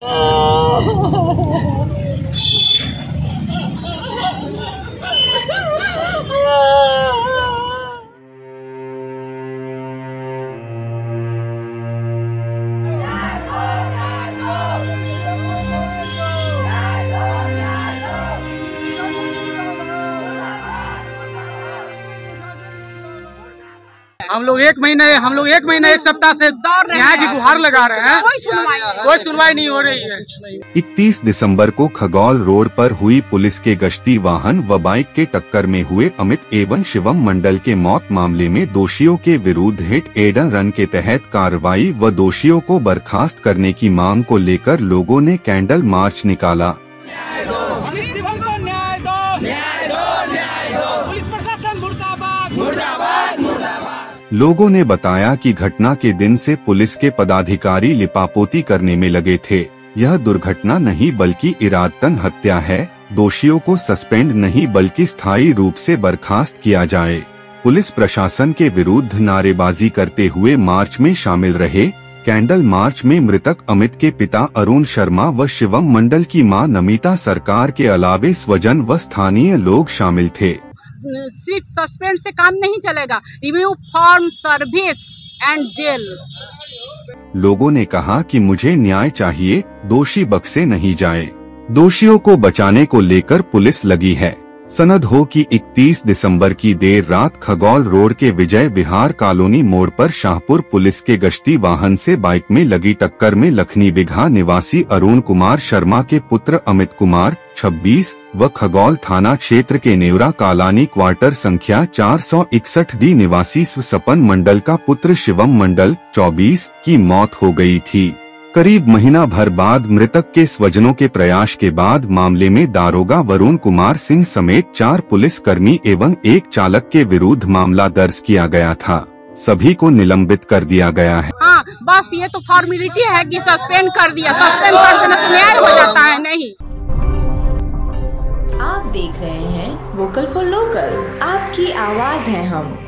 啊 हम लोग एक महीने हम लोग एक महीने एक सप्ताह से यहाँ की गुहार लगा रहे हैं। कोई सुनवाई नहीं। कोई सुनवाई नहीं हो रही है। 31 दिसंबर को खगौल रोड पर हुई पुलिस के गश्ती वाहन व बाइक के टक्कर में हुए अमित एवं शिवम मंडल के मौत मामले में दोषियों के विरुद्ध हिट एडन रन के तहत कार्रवाई व दोषियों को बर्खास्त करने की मांग को लेकर लोगों ने कैंडल मार्च निकाला। लोगों ने बताया कि घटना के दिन से पुलिस के पदाधिकारी लिपापोती करने में लगे थे। यह दुर्घटना नहीं बल्कि इरादतन हत्या है। दोषियों को सस्पेंड नहीं बल्कि स्थायी रूप से बर्खास्त किया जाए। पुलिस प्रशासन के विरुद्ध नारेबाजी करते हुए मार्च में शामिल रहे। कैंडल मार्च में मृतक अमित के पिता अरुण शर्मा व शिवम मंडल की माँ नमिता सरकार के अलावे स्वजन व स्थानीय लोग शामिल थे। सिर्फ़ सस्पेंड से काम नहीं चलेगा। Review form service and jail लोगों ने कहा कि मुझे न्याय चाहिए, दोषी बक्से नहीं जाए। दोषियों को बचाने को लेकर पुलिस लगी है। सनद हो कि 31 दिसंबर की देर रात खगौल रोड के विजय विहार कॉलोनी मोड़ पर शाहपुर पुलिस के गश्ती वाहन से बाइक में लगी टक्कर में लखनी बिघा निवासी अरुण कुमार शर्मा के पुत्र अमित कुमार 26 व खगौल थाना क्षेत्र के नेवरा कालानी क्वार्टर संख्या 461 डी निवासी सपन मंडल का पुत्र शिवम मंडल 24 की मौत हो गई थी। करीब महीना भर बाद मृतक के स्वजनों के प्रयास के बाद मामले में दारोगा वरुण कुमार सिंह समेत चार पुलिस कर्मी एवं एक चालक के विरुद्ध मामला दर्ज किया गया था। सभी को निलंबित कर दिया गया है। हाँ बस ये तो फॉर्मेलिटी है कि सस्पेंड कर दिया। सस्पेंड कर देने से न्याय हो जाता है नहीं। आप देख रहे हैं वोकल फॉर लोकल। आपकी आवाज़ है हम।